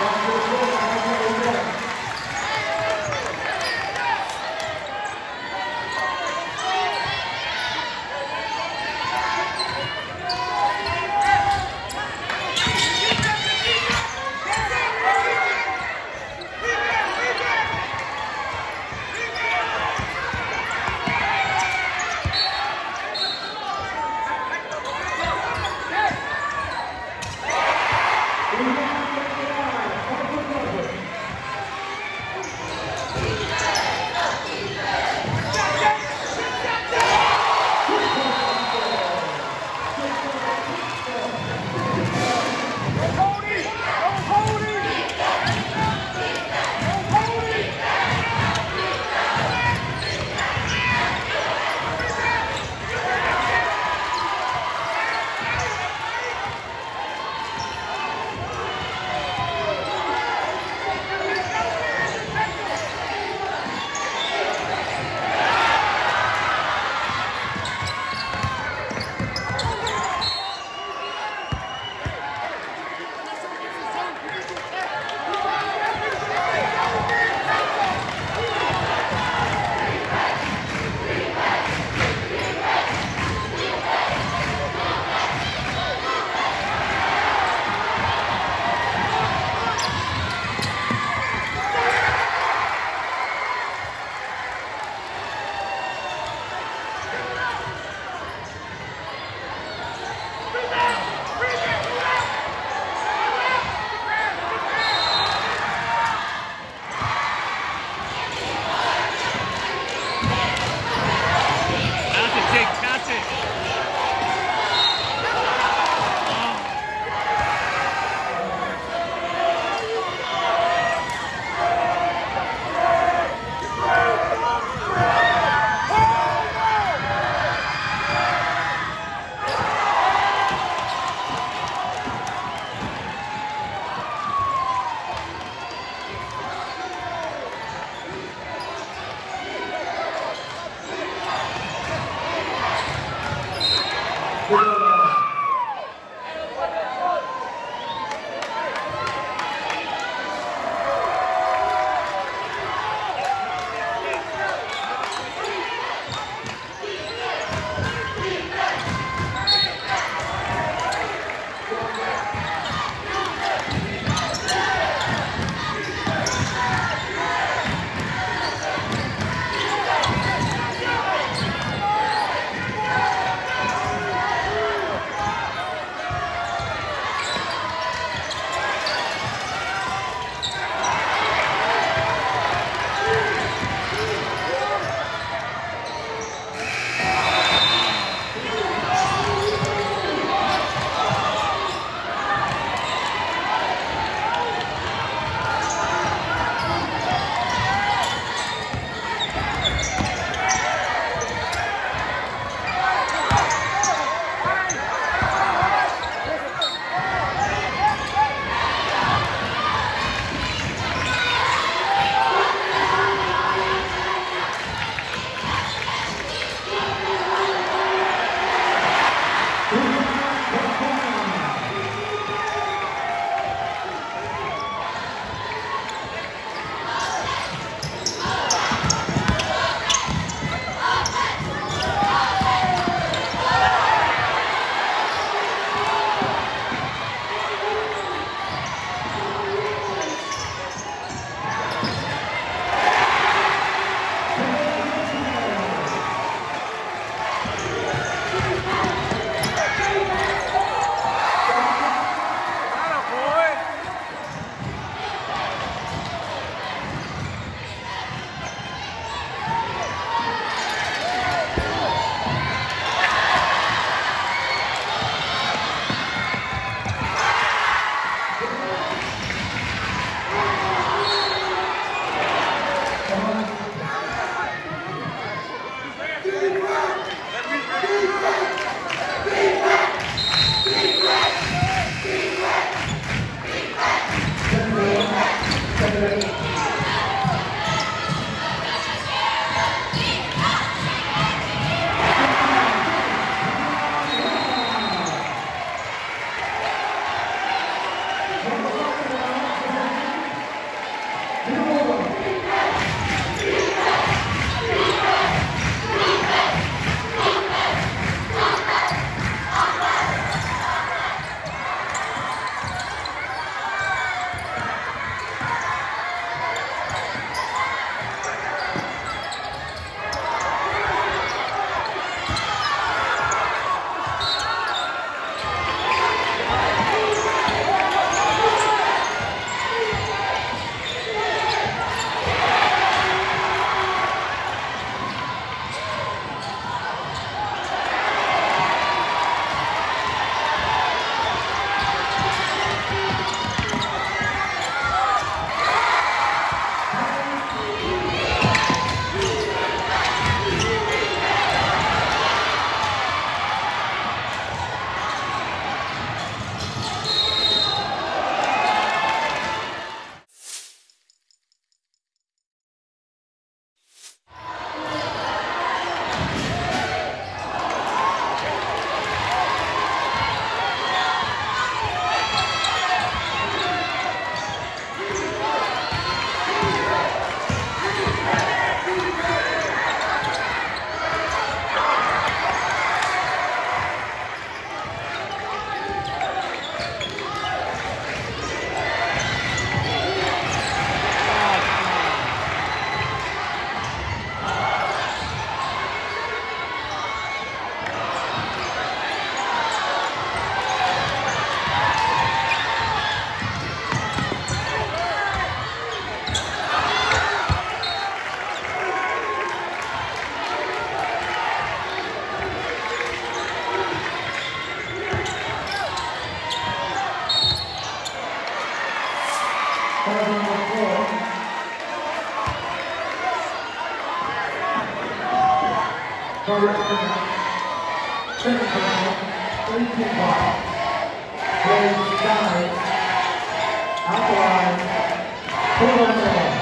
ありがとうございます。Correct. Technical. Three-point ball. Plays nine. Out the line. Pull on